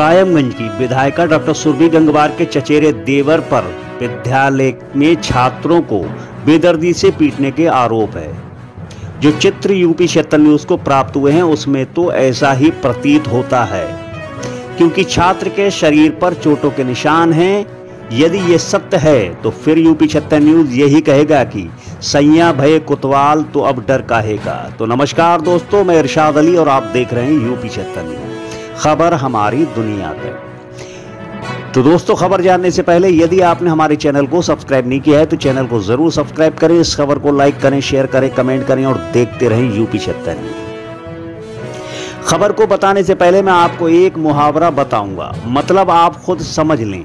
कायमगंज की विधायिका डॉक्टर सुरभि गंगवार के चचेरे देवर पर विद्यालय में छात्रों को बेदर्दी से पीटने के आरोप है। जो चित्र यूपी क्षेत्र न्यूज़ को प्राप्त हुए हैं, उसमें तो ऐसा ही प्रतीत होता है। क्योंकि छात्र के शरीर पर चोटों के निशान हैं, यदि ये सत्य है तो फिर यूपी छत्तर न्यूज़ यही कहेगा कि सैया भय कुतवाल तो अब डर काहेगा। तो नमस्कार दोस्तों, मैं इरशाद अली और आप देख रहे हैं यूपी छत्तर न्यूज़। खबर हमारी दुनिया तक तो दोस्तों, खबर जानने से पहले, यदि आपने हमारे चैनल को सब्सक्राइब नहीं किया है तो चैनल को ज़रूर सब्सक्राइब करें, इस खबर को लाइक करें, शेयर करें, कमेंट करें और देखते रहें यूपी छत्तर खबर को बताने से पहले मैं आपको एक मुहावरा बताऊँगा। मतलब आप खुद समझ लें।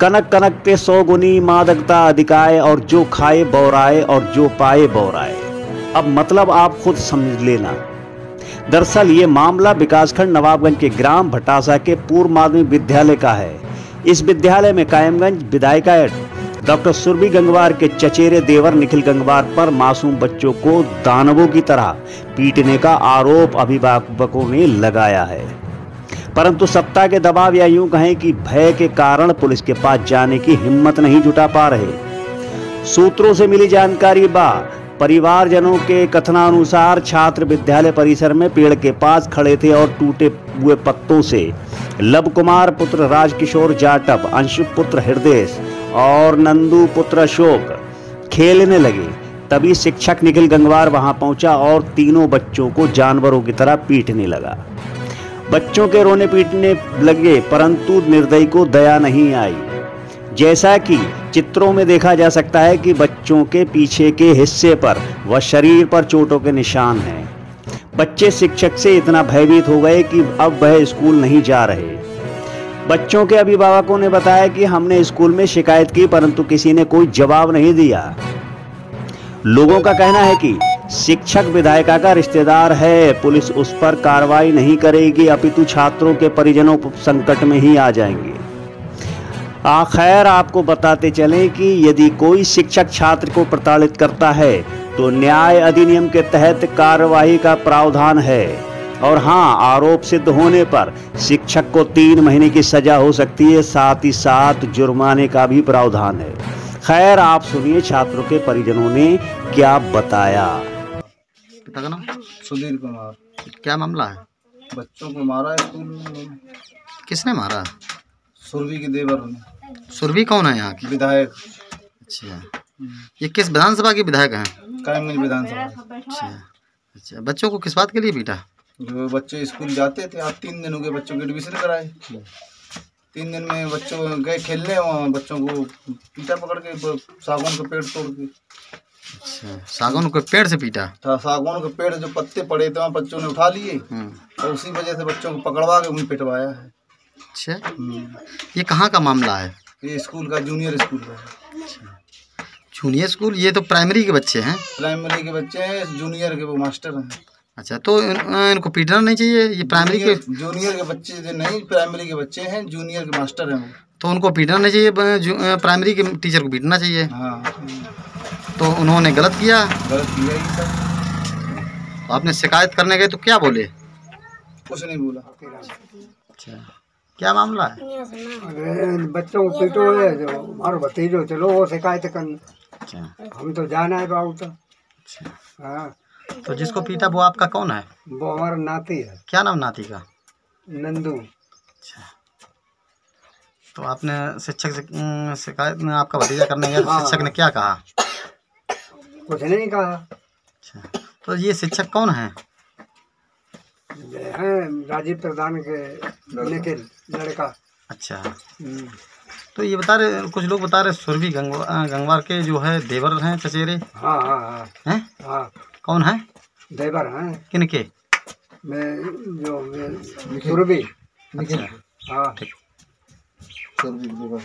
कनक कनक के सौ गुनी, मादकता अधिकाए और जो खाए बौराए, और जो पाए बौराए। अब मतलब आप खुद समझ लेना। दरअसल ये मामला विकासखंड नवाबगंज के ग्राम भटासा के पूर्व माध्यमिक विद्यालय का है। इस विद्यालय में कायमगंज विधायिका डॉक्टर सुरभि गंगवार के चचेरे देवर निखिल गंगवार पर मासूम बच्चों को दानवों की तरह पीटने का आरोप अभिभावकों ने लगाया है। परंतु सत्ता के दबाव या यूँ कहें कि भय के कारण पुलिस के पास जाने की हिम्मत नहीं जुटा पा रहे। सूत्रों से मिली जानकारी बा परिवारजनों के कथनानुसार छात्र विद्यालय परिसर में पेड़ के पास खड़े थे और टूटे हुए पत्तों से। लव कुमार पुत्र राजकिशोर जाटव, अंशु पुत्र हृदय और नंदू पुत्र अशोक खेलने लगे। तभी शिक्षक निखिल गंगवार वहाँ पहुँचा और तीनों बच्चों को जानवरों की तरह पीटने लगा। बच्चों के रोने पीटने लगे, परंतु निर्दयी को दया नहीं आई। जैसा कि चित्रों में देखा जा सकता है कि बच्चों के पीछे के हिस्से पर व शरीर पर चोटों के निशान हैं। बच्चे शिक्षक से इतना भयभीत हो गए कि अब वह स्कूल नहीं जा रहे। बच्चों के अभिभावकों ने बताया कि हमने स्कूल में शिकायत की, परंतु किसी ने कोई जवाब नहीं दिया। लोगों का कहना है कि शिक्षक विधायिका का रिश्तेदार है, पुलिस उस पर कार्रवाई नहीं करेगी, अपितु छात्रों के परिजनों संकट में ही आ जाएँगे। आखिर आपको बताते चलें कि यदि कोई शिक्षक छात्र को प्रताड़ित करता है तो न्याय अधिनियम के तहत कार्यवाही का प्रावधान है। और हाँ आरोप सिद्ध होने पर शिक्षक को तीन महीने की सजा हो सकती है साथ ही साथ जुर्माने का भी प्रावधान है। खैर आप सुनिए छात्रों के परिजनों ने क्या बताया। पिता का नाम? सुधीर कुमार। क्या मामला है? बच्चों को मारा है स्कूल किसने मारा? सुरभि के देवर ने सुरभि कौन है यहाँ की? विधायक। अच्छा। ये किस विधानसभा के विधायक हैं? कायमगंज विधानसभा। अच्छा अच्छा। बच्चों को किस बात के लिए पीटा? जो बच्चे स्कूल जाते थे आप तीन दिन हो गए बच्चों के एडमिशन कराए। तीन दिन में बच्चों गए खेलने वहाँ बच्चों को पीटा पकड़ के सागौन का पेड़ तोड़ के। अच्छा सागौन के पेड़ से पीटा? था सागौन के पेड़ जो पत्ते पड़े थे वहाँ बच्चों ने उठा लिए। हम्म, और उसी वजह से बच्चों को पकड़वा के उन्हें पिटवाया है। अच्छा। ये कहाँ का मामला है? ये स्कूल का जूनियर स्कूल का है। Junior school? ये तो प्राइमरी के बच्चे हैं। प्राइमरी के बच्चे हैं जूनियर के वो मास्टर हैं। अच्छा तो इन, इनको पीटना नहीं चाहिए? ये प्राइमरी के जूनियर के बच्चे जो नहीं प्राइमरी के बच्चे हैं जूनियर के मास्टर हैं तो उनको पीटना नहीं चाहिए प्राइमरी के टीचर को पीटना चाहिए? हाँ। तो उन्होंने गलत किया? गलत किया ही तो आपने शिकायत करने गए तो क्या बोले? कुछ नहीं बोला। अच्छा। क्या मामला है? अरे बच्चों को पीटो है जो हमारो भतीजो चलो वो शिकायत कर अच्छा। हम तो जाना है बाबू तो। अच्छा। हाँ। तो जिसको पीटा वो आपका कौन है? वो हमारा नाती है। क्या नाम नाती का? नंदू। अच्छा। तो आपने शिक्षक से शिकायत में आपका भतीजा करने गया तो शिक्षक ने क्या कहा? कुछ नहीं कहा। अच्छा। तो ये शिक्षक कौन है? हैं राजीव प्रधान के निखिल लड़का। अच्छा। हम्म, तो ये बता रहे कुछ लोग बता रहे सुरभि गंगवा गंगवार के जो है देवर हैं चचेरे हाँ हाँ हाँ। हैं? हाँ। कौन है? देवर हैं। किनके मैं जो सुरभि। अच्छा हाँ। सुरभि देवर।